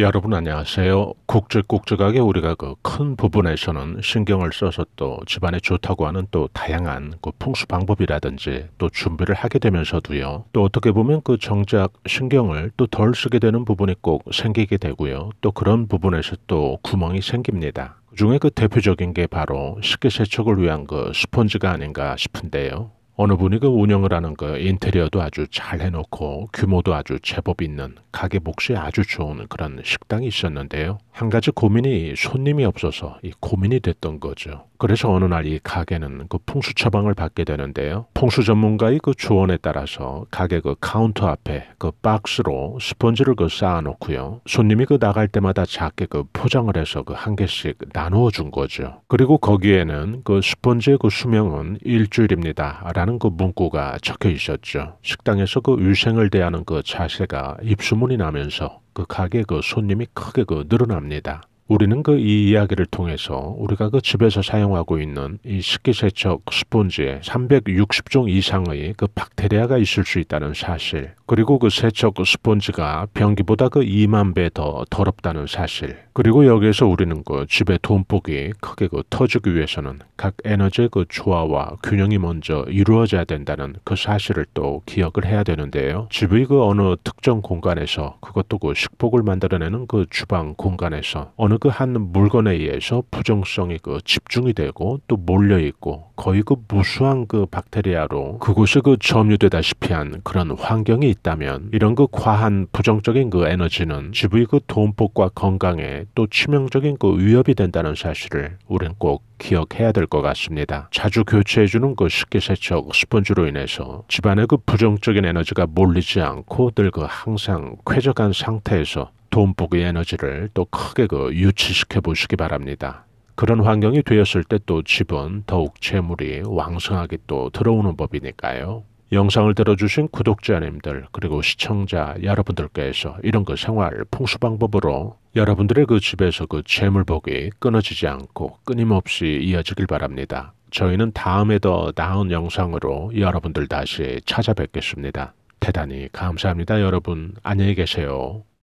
여러분 안녕하세요. 굵직굵직하게 우리가 그 큰 부분에서는 신경을 써서 또 집안에 좋다고 하는 또 다양한 그 풍수 방법이라든지 또 준비를 하게 되면서도요. 또 어떻게 보면 그 정작 신경을 또 덜 쓰게 되는 부분이 꼭 생기게 되고요. 또 그런 부분에서 또 구멍이 생깁니다. 그 중에 그 대표적인 게 바로 식기세척을 위한 그 스펀지가 아닌가 싶은데요. 어느 분이 그 운영을 하는 그 인테리어도 아주 잘 해놓고 규모도 아주 제법 있는 가게 몫이 아주 좋은 그런 식당이 있었는데요. 한 가지 고민이 손님이 없어서 이 고민이 됐던 거죠. 그래서 어느 날 이 가게는 그 풍수 처방을 받게 되는데요. 풍수 전문가의 그 조언에 따라서 가게 그 카운터 앞에 그 박스로 스펀지를 그 쌓아놓고요. 손님이 그 나갈 때마다 작게 그 포장을 해서 그 한 개씩 나누어 준 거죠. 그리고 거기에는 그 스펀지의 그 수명은 일주일입니다. 라는 그 문구가 적혀 있었죠. 식당에서 그 위생을 대하는 그 자세가 입소문이 나면서 그 가게 그 손님이 크게 그 늘어납니다. 우리는 그 이 이야기를 통해서 우리가 그 집에서 사용하고 있는 이 식기세척 스폰지에 360종 이상의 그 박테리아가 있을 수 있다는 사실, 그리고 그 세척 스폰지가 변기보다 그 2만 배 더 더럽다는 사실, 그리고 여기에서 우리는 그 집의 돈복이 크게 그 터지기 위해서는 각 에너지의 그 조화와 균형이 먼저 이루어져야 된다는 그 사실을 또 기억을 해야 되는데요. 집의 그 어느 특정 공간에서 그것도 그 식복을 만들어내는 그 주방 공간에서 어느 그 한 물건에 의해서 부정성이 그 집중이 되고 또 몰려 있고 거의 그 무수한 그 박테리아로 그곳이 그 점유되다시피 한 그런 환경이 있다면 이런 그 과한 부정적인 그 에너지는 집의 그 돈복과 건강에 또 치명적인 그 위협이 된다는 사실을 우린 꼭 기억해야 될 것 같습니다. 자주 교체해주는 그 식기세척 스펀지로 인해서 집안의 그 부정적인 에너지가 몰리지 않고 늘 그 항상 쾌적한 상태에서 돈복의 에너지를 또 크게 그 유치시켜 보시기 바랍니다. 그런 환경이 되었을 때 또 집은 더욱 재물이 왕성하게 또 들어오는 법이니까요. 영상을 들어주신 구독자님들 그리고 시청자 여러분들께서 이런 그 생활 풍수 방법으로 여러분들의 그 집에서 그 재물복이 끊어지지 않고 끊임없이 이어지길 바랍니다. 저희는 다음에 더 나은 영상으로 여러분들 다시 찾아뵙겠습니다. 대단히 감사합니다 여러분 안녕히 계세요.